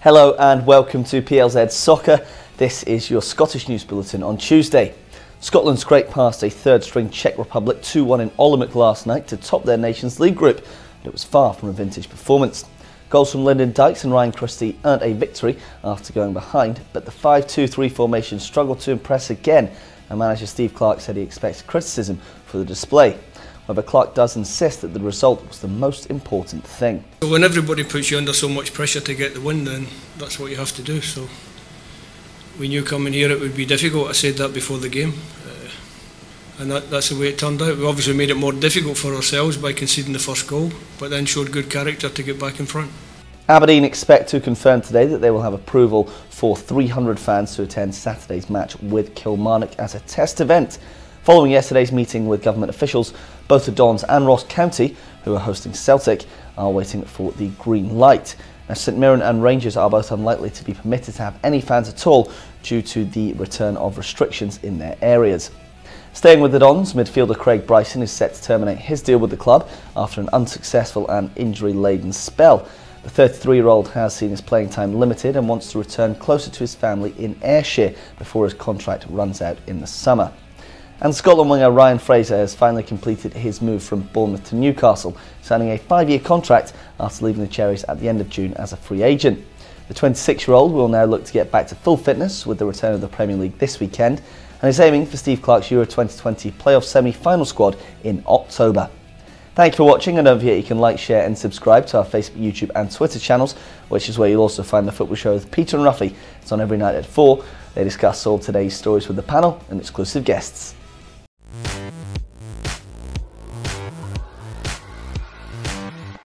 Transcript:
Hello and welcome to PLZ Soccer. This is your Scottish News Bulletin on Tuesday. Scotland scraped past a third string Czech Republic 2 1 in Olomouc last night to top their Nations League group, but it was far from a vintage performance. Goals from Lyndon Dykes and Ryan Christie earned a victory after going behind, but the 5 2 3 formation struggled to impress again, and manager Steve Clarke said he expects criticism for the display. However, Clarke does insist that the result was the most important thing. So when everybody puts you under so much pressure to get the win, then that's what you have to do. So we knew coming here it would be difficult. I said that before the game. Uh, and that, that's the way it turned out. We obviously made it more difficult for ourselves by conceding the first goal, but then showed good character to get back in front. Aberdeen expect to confirm today that they will have approval for 300 fans to attend Saturday's match with Kilmarnock as a test event. Following yesterday's meeting with government officials, both the Dons and Ross County, who are hosting Celtic, are waiting for the green light. Now, St Mirren and Rangers are both unlikely to be permitted to have any fans at all due to the return of restrictions in their areas. Staying with the Dons, midfielder Craig Bryson is set to terminate his deal with the club after an unsuccessful and injury-laden spell. The 33-year-old has seen his playing time limited and wants to return closer to his family in Ayrshire before his contract runs out in the summer. And Scotland winger Ryan Fraser has finally completed his move from Bournemouth to Newcastle, signing a five-year contract after leaving the Cherries at the end of June as a free agent. The 26-year-old will now look to get back to full fitness with the return of the Premier League this weekend and is aiming for Steve Clarke's Euro 2020 playoff semi-final squad in October. Thank you for watching and don't forget you can like, share and subscribe to our Facebook, YouTube and Twitter channels, which is where you'll also find the football show with Peter and Ruffy. It's on every night at 4. They discuss all today's stories with the panel and exclusive guests.